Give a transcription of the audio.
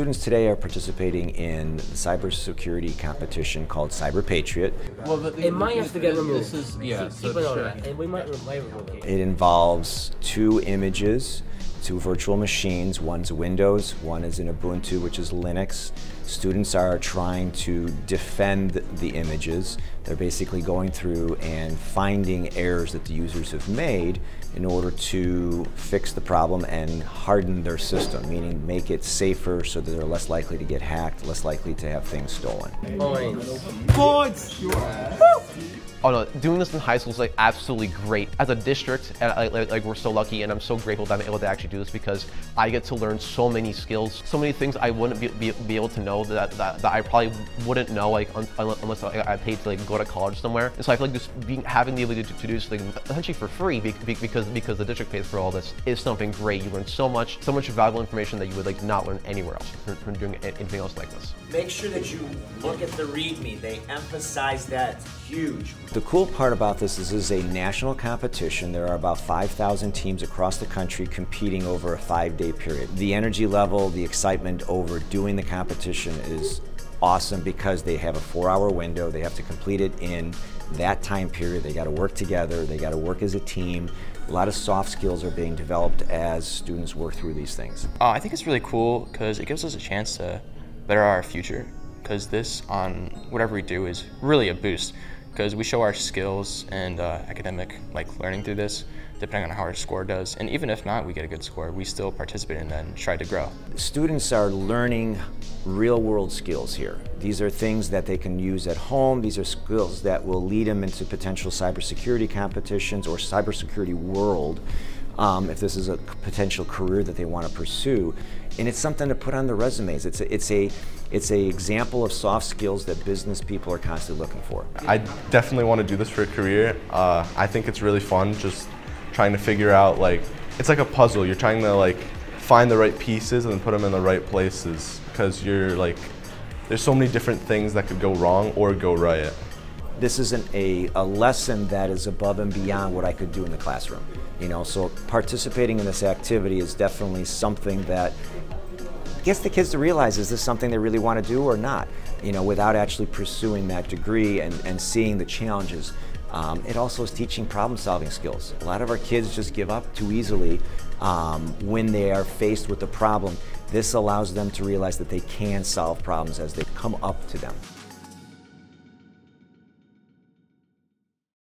students today are participating in the cybersecurity competition called Cyber Patriot. Well, the, It might have to get removed. This is yeah. So keep an sure. that, and we might might remove it. It involves two images, two virtual machines. One's Windows, one is in Ubuntu, which is Linux. Students are trying to defend the images. They're basically going through and finding errors that the users have made in order to fix the problem and harden their system, meaning make it safer so that they're less likely to get hacked, less likely to have things stolen. Points. Oh no, doing this in high school is like absolutely great. As a district, and I, like, like we're so lucky, and I'm so grateful that I'm able to actually do this because I get to learn so many skills, so many things I wouldn't be, be, be able to know that, that, that I probably wouldn't know like un, unless I, I paid to like go to college somewhere. And so I feel like just being having the ability to, to do this like essentially for free be, be, because because the district pays for all this is something great. You learn so much, so much valuable information that you would like not learn anywhere else from, from doing anything else like this. Make sure that you look at the README. They emphasize that. Huge. The cool part about this is this is a national competition. There are about 5,000 teams across the country competing over a five-day period. The energy level, the excitement over doing the competition is awesome because they have a four-hour window. They have to complete it in that time period. They got to work together. They got to work as a team. A lot of soft skills are being developed as students work through these things. Uh, I think it's really cool because it gives us a chance to better our future. Because this, on whatever we do, is really a boost. Because we show our skills and uh, academic like learning through this, depending on how our score does. And even if not, we get a good score, we still participate in that and try to grow. Students are learning real world skills here. These are things that they can use at home. These are skills that will lead them into potential cybersecurity competitions or cybersecurity world um, if this is a potential career that they want to pursue. And it's something to put on the resumes. It's a, it's a, it's a example of soft skills that business people are constantly looking for. I definitely want to do this for a career. Uh, I think it's really fun just trying to figure out like, it's like a puzzle. You're trying to like find the right pieces and put them in the right places because you're like, there's so many different things that could go wrong or go right. This isn't a, a lesson that is above and beyond what I could do in the classroom. You know, so participating in this activity is definitely something that gets the kids to realize is this something they really want to do or not, you know, without actually pursuing that degree and, and seeing the challenges. Um, it also is teaching problem solving skills. A lot of our kids just give up too easily um, when they are faced with a problem. This allows them to realize that they can solve problems as they come up to them.